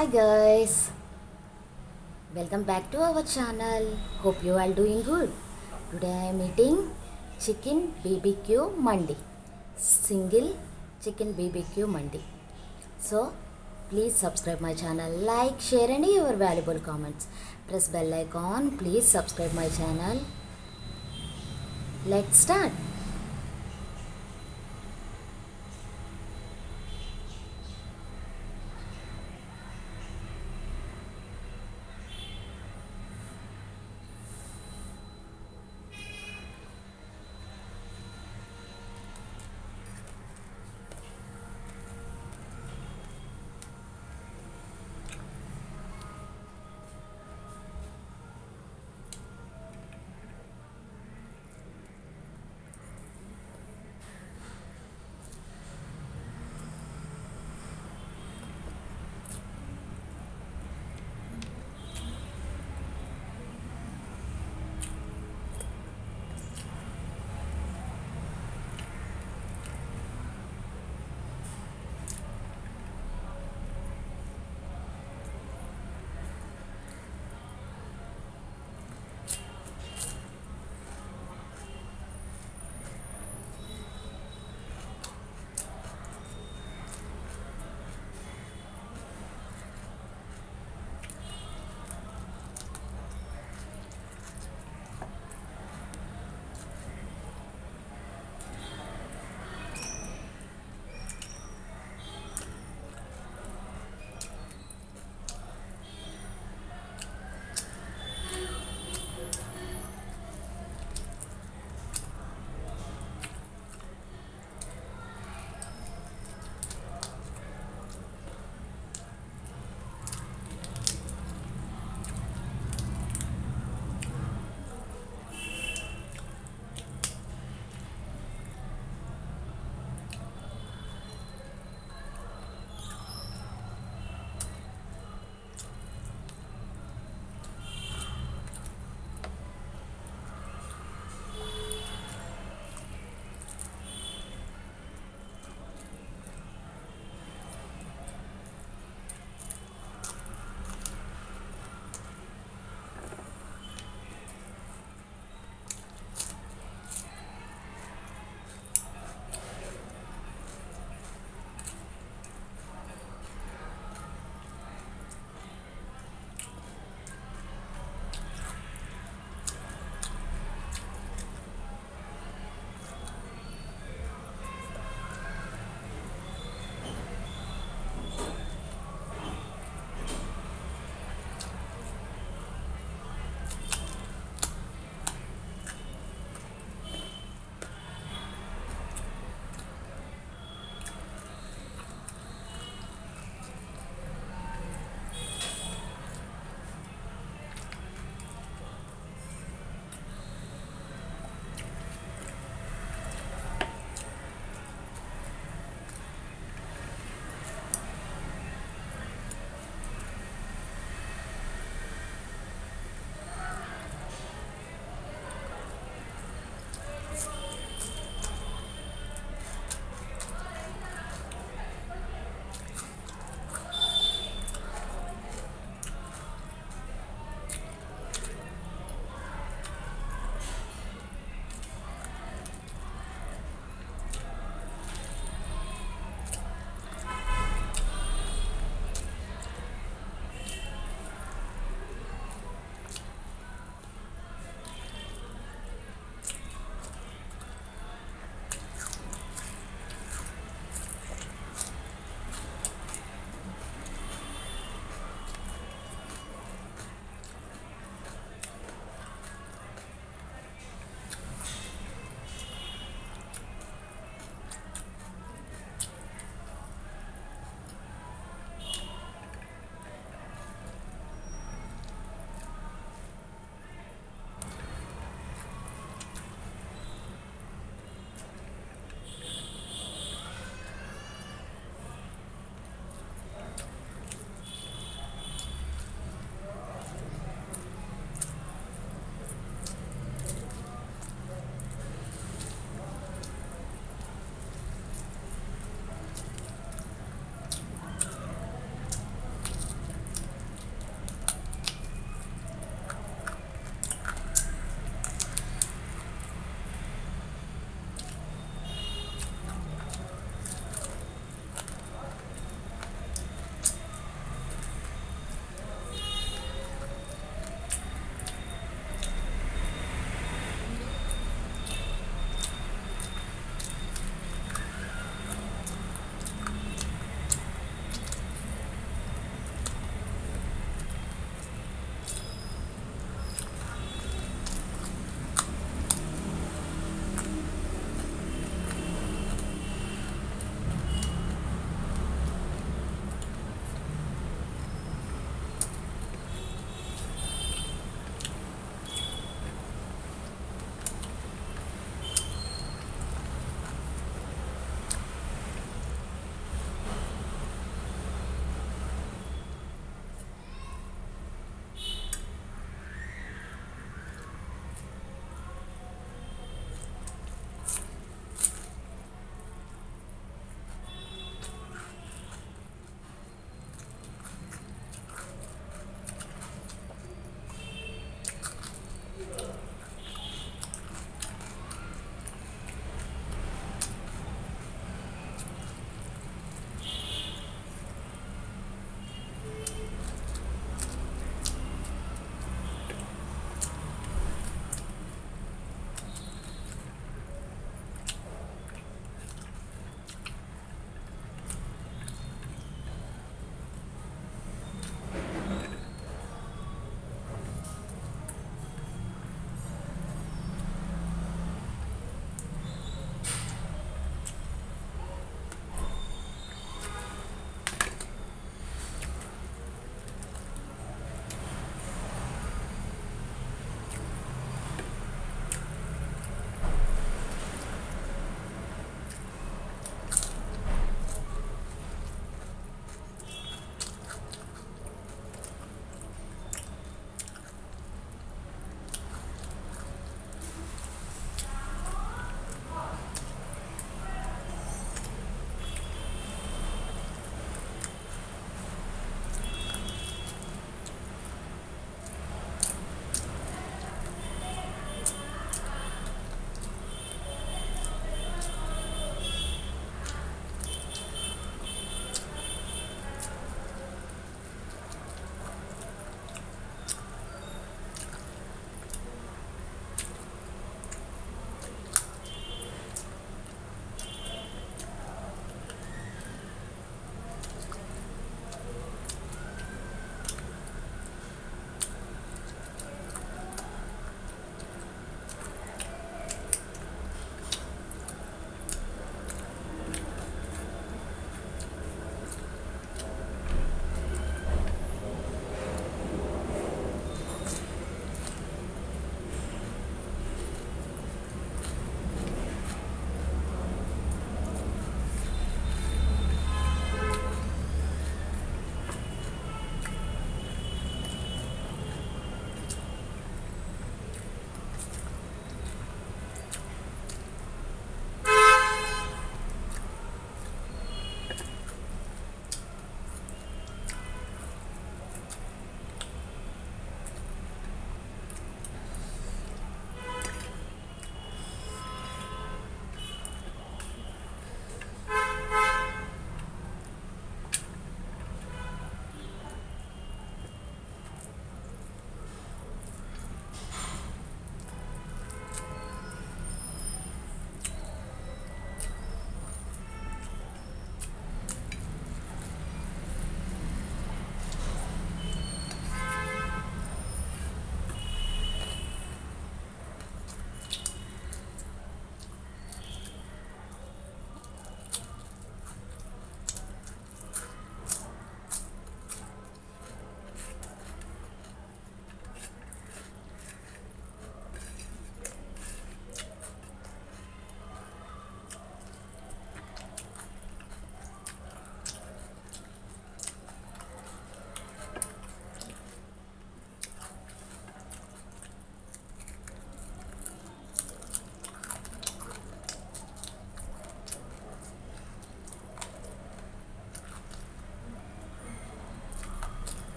Hi guys, welcome back to our channel. Hope you all doing good. Today I am eating chicken BBQ mandi, single chicken BBQ mandi. So please subscribe my channel, like, share and your valuable comments. Press bell icon, please subscribe my channel. Let's start.